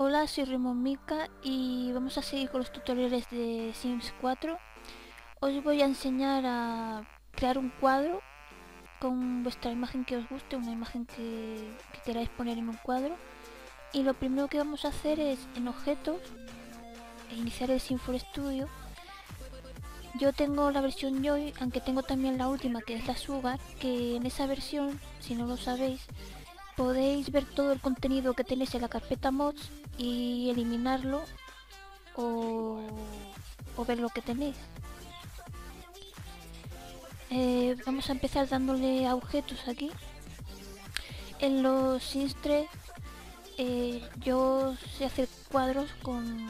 Hola, soy Ramón Mica y vamos a seguir con los tutoriales de Sims 4. Os voy a enseñar a crear un cuadro con vuestra imagen que os guste, una imagen que, que queráis poner en un cuadro. Y lo primero que vamos a hacer es en objetos, iniciar el Sim Studio. Yo tengo la versión Joy, aunque tengo también la última que es la Sugar, que en esa versión, si no lo sabéis, podéis ver todo el contenido que tenéis en la carpeta mods y eliminarlo o, ver lo que tenéis. Eh, vamos a empezar dándole a objetos aquí. En los 3 eh, yo sé hacer cuadros con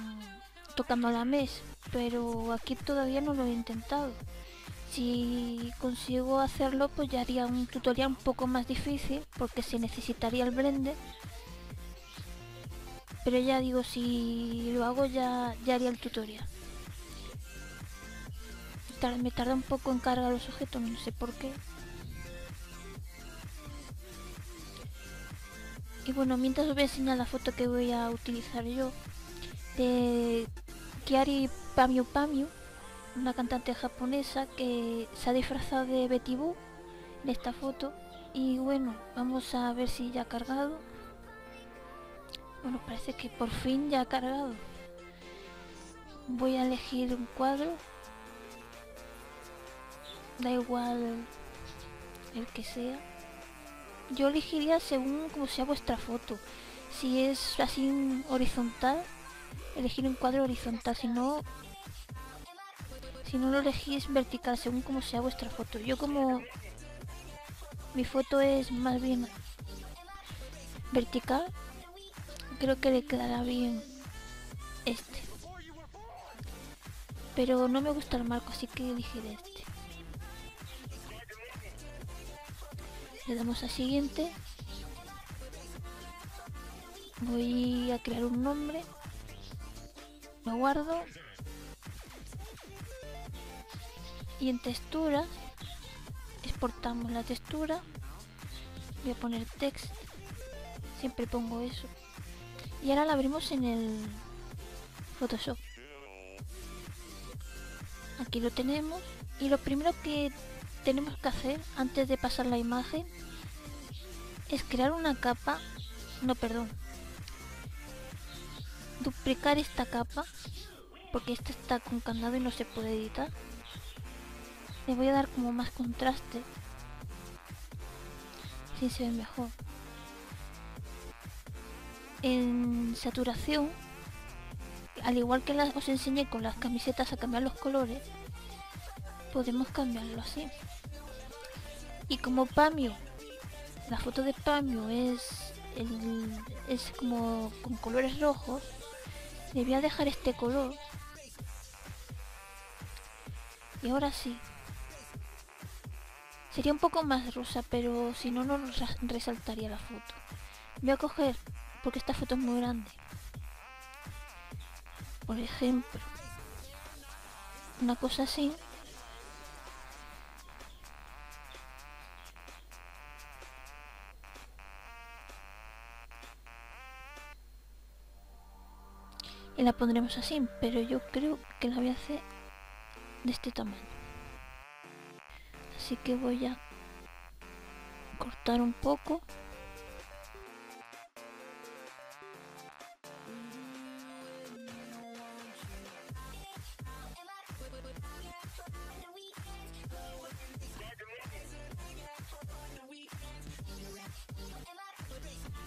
tocando la mes, pero aquí todavía no lo he intentado. Si consigo hacerlo, pues ya haría un tutorial un poco más difícil, porque se necesitaría el blender. Pero ya digo, si lo hago ya, ya haría el tutorial. Me tarda un poco en cargar los objetos, no sé por qué. Y bueno, mientras os voy a enseñar la foto que voy a utilizar yo de Kiari Pamio Pamio una cantante japonesa que se ha disfrazado de Betty Boo en esta foto. Y bueno vamos a ver si ya ha cargado. Bueno parece que por fin ya ha cargado. Voy a elegir un cuadro. Da igual el que sea. Yo elegiría según como sea vuestra foto. Si es así horizontal elegir un cuadro horizontal. Si no si no lo elegís vertical según como sea vuestra foto. Yo como mi foto es más bien vertical, creo que le quedará bien este. Pero no me gusta el marco, así que elegiré este. Le damos a siguiente. Voy a crear un nombre. Lo guardo y en textura exportamos la textura voy a poner text siempre pongo eso. Y ahora la abrimos en el Photoshop. Aquí lo tenemos y lo primero que tenemos que hacer antes de pasar la imagen es crear una capa no perdón duplicar esta capa porque esta está con candado y no se puede editar le voy a dar como más contraste. Si se ve mejor. En saturación, al igual que os enseñé con las camisetas a cambiar los colores, podemos cambiarlo así. Y como Pamio, la foto de Pamio es, es como con colores rojos, le voy a dejar este color. Y ahora sí, Sería un poco más rosa, pero si no, no resaltaría la foto. Voy a coger, porque esta foto es muy grande. Por ejemplo, una cosa así. Y la pondremos así, pero yo creo que la voy a hacer de este tamaño así que voy a cortar un poco.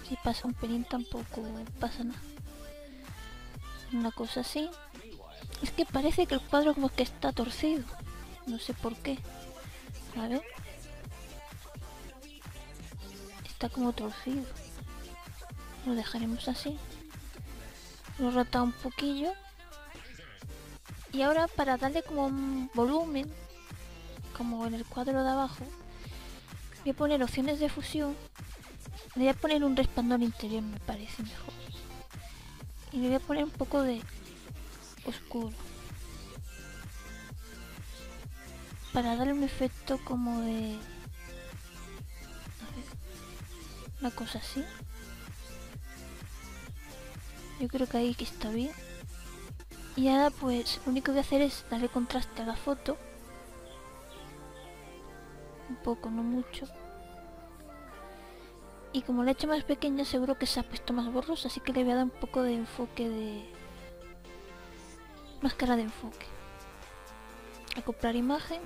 Si pasa un pelín tampoco pasa nada. Una cosa así. Es que parece que el cuadro como que está torcido. No sé por qué Está como torcido. Lo dejaremos así. Lo rota un poquillo. Y ahora para darle como un volumen, como en el cuadro de abajo, voy a poner opciones de fusión. Le voy a poner un resplandor interior, me parece mejor. Y le voy a poner un poco de oscuro. Para darle un efecto como de una cosa así. Yo creo que ahí que está bien. Y ahora pues lo único que voy a hacer es darle contraste a la foto. Un poco no mucho. Y como la he hecho más pequeña seguro que se ha puesto más borrosa así que le voy a dar un poco de enfoque de máscara de enfoque acoplar imagen.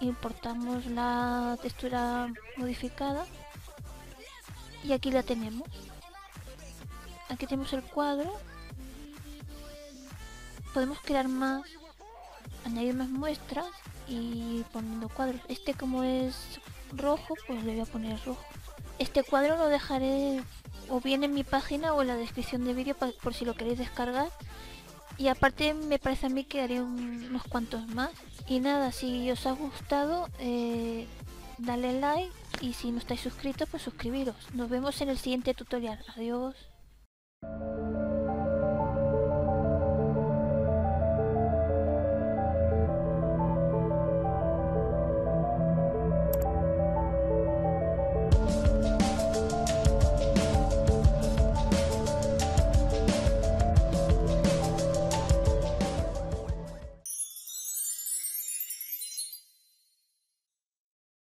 Importamos la textura modificada. Y aquí la tenemos. Aquí tenemos el cuadro. Podemos crear más añadir más muestras y poniendo cuadros este como es rojo pues le voy a poner rojo este cuadro lo dejaré o bien en mi página o en la descripción de vídeo por si lo queréis descargar y aparte me parece a mí que haré unos cuantos más y nada si os ha gustado eh, dale like y si no estáis suscritos pues suscribiros. Nos vemos en el siguiente tutorial. Adiós.